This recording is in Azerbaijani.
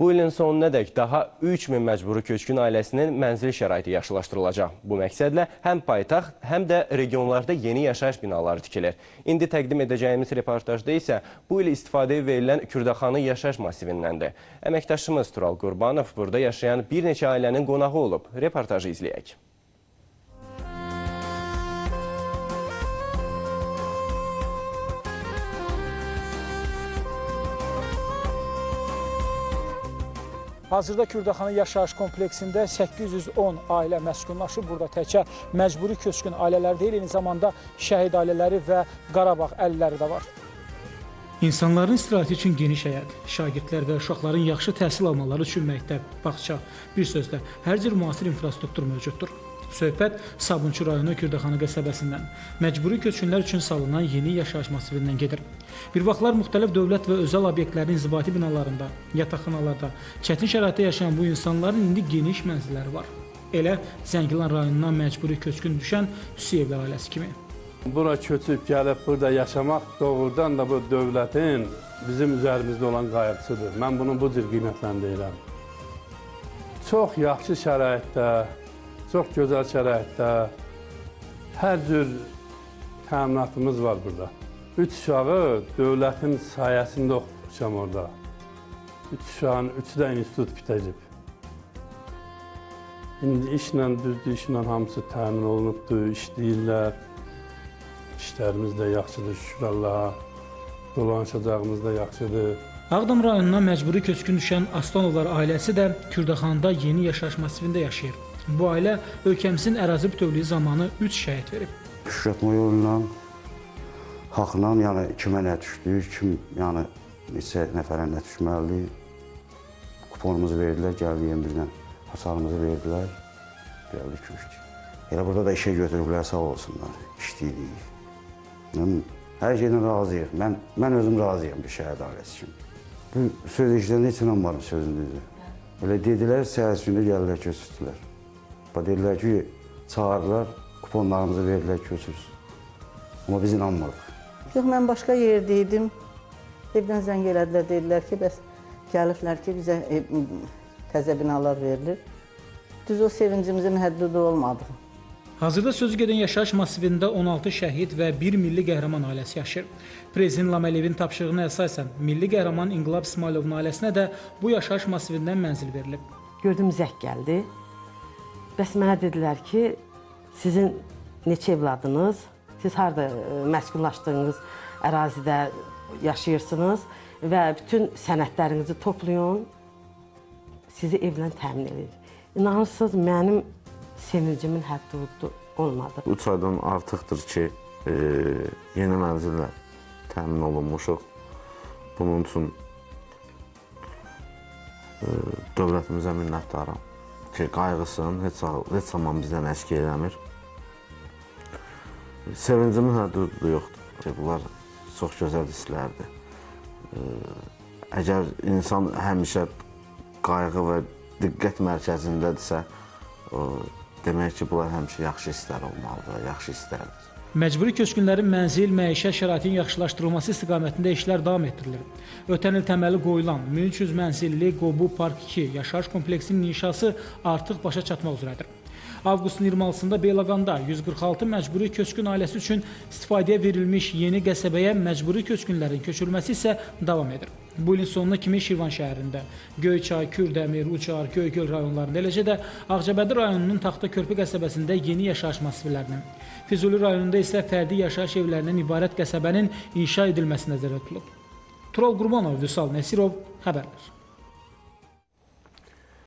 Bu ilin sonunadək daha 3000 məcburi köçkün ailəsinin mənzil şəraiti yaxşılaşdırılacaq. Bu məqsədlə həm paytaxt, həm də regionlarda yeni yaşayış binaları tikilir. İndi təqdim edəcəyimiz reportajda isə bu il istifadəyə verilən Kürdəxanı yaşayış masivindəndir. Əməkdaşımız Tural Qurbanov burada yaşayan bir neçə ailənin qonağı olub. Reportajı izləyək. Hazırda Kürdəxanı yaşayış kompleksində 810 ailə məskunlaşıb. Burada təkcə məcburi köçkün ailələr deyil, eyni zamanda şəhid ailələri və Qarabağ əlləri də var. İnsanların istirahəti üçün geniş həyət, şagirdlər və uşaqların yaxşı təhsil almaları üçün məktəb, bağça, bir sözlə hər cür müasir infrastruktur mövcuddur. Söhbət Sabunçu rayonu Kürdəxanı qəsəbəsindən, məcburi köçkünlər üçün salınan yeni yaşayış masivindən gedir. Bir vaxtlar müxtəlif dövlət və özəl obyektlərin inzibati binalarında, yataqxanalarda çətin şəraitdə yaşayan bu insanların indi geniş mənzilləri var. Elə Zəngilan rayonundan məcburi köçkün düşən Hüseyevlər ailəsi kimi. Bura köçüb gəlib burada yaşamaq doğrudan da bu dövlətin bizim üzərimizdə olan qayğısıdır. Mən bunu bu cür qiymətləndirirəm. Çox yaxşı şəraitdə, çox gözəl şəraitdə hər cür təminatımız var burada. Üç uşağı dövlətin sayəsində oxutmuşam orada. Üç uşağın üçü də institut bitəcib. İndi işlə, düzdür, işlə hamısı təmin olunubdur, işləyirlər. İşlərimiz də yaxşıdır, şükür Allaha. Dolanışacağımız da yaxşıdır. Ağdam rayonuna məcburi köçkün düşən Aslanovlar ailəsi də Kürdəxanda yeni yaşayış masivində yaşayır. Bu ailə ölkəmizin ərazi bütövlüyü zamanı 3 şəhid verib. Şükretmə yoluyla, haqla, yəni kimə nə düşdü, kim, yəni neçə nəfərə nə düşməlidir. Kuponumuzu verdilər, gəldi birdən hasarımızı verdilər, gəldi köçdük. Elə burada da işə götürüblər, sağ olsunlar, işləyirik. Mən hər şeydən razıyıq. Mən, mən özüm razıyam bir şəhid ailəsi kimi. Bu söz eşidəndə heç inanmadım sözün düzü. Elə dedilər, səhər üstündə gəldilər, köçürdülər. Dedilər ki, çağırdılar, kuponlarımızı verdilər, köçürsün. Amma biz inanmadıq. Yox, mən başqa yerdə idim. Evdən zəng elədilər, dedilər ki, bəs gəliblər ki, bizə e, təzə binalar verilir. Düz o sevincimizin həddi olmadı. Hazırda sözü gedən yaşayış masivində 16 şəhid və 1 milli qəhrəman ailəsi yaşayır. Prezident Lamaliyevin tapşırığına əsasən milli qəhrəman İnqilab İsmailovun ailəsinə də bu yaşayış masivindən mənzil verilib. Gördüm zəng gəldi. Bəs mənə dedilər ki, sizin neçə evladınız, siz harda e, məskunlaşdığınız ərazidə yaşayırsınız və bütün sənədlərinizi toplayın, sizi evlə təmin edir. İnanırsınız, mənim sevincimin həddi olmadı. 3 aydan artıqdır ki, e, yeni mənzillə təmin olunmuşuq. Bunun üçün e, dövlətimizə minnətdaram ki, qayğısın heç, heç zaman bizdən əski eləmir. Sevincimin həddi yoxdur. Ki, bunlar çox gözəl hisslərdir. E, əgər insan həmişə qayğı və diqqət mərkəzindədirsə, demək ki, bunlar həmişə yaxşı hisslər olmalıdır, yaxşı hisslərdir. Məcburi köçkünlərin mənzil, məişət şəraitinin yaxşılaşdırılması istiqamətində işlər davam etdirilir. Ötən il təməli qoyulan 1300 mənzilli Qobu Park 2 yaşayış kompleksinin inşası artıq başa çatmaq üzrədir. Avqustun 26-sında Beyləqanda 146 məcburi köçkün ailəsi üçün istifadəyə verilmiş yeni qəsəbəyə məcburi köçkünlərin köçürülməsi isə davam edir. Bu ilin sonuna kimi Şirvan şəhərində, Göyçay, Kürdəmir, Uçar, Göygöl rayonlarında, eləcə də Ağcabədi rayonunun Taxta Körpü qəsəbəsində yeni yaşayış masivlərinin, Füzuli rayonunda isə fərdi yaşayış evlərindən ibarət qəsəbənin inşa edilməsi nəzərdə tutulub. Tural Qurbanov, Vüsal Nəsirov, xəbərlər.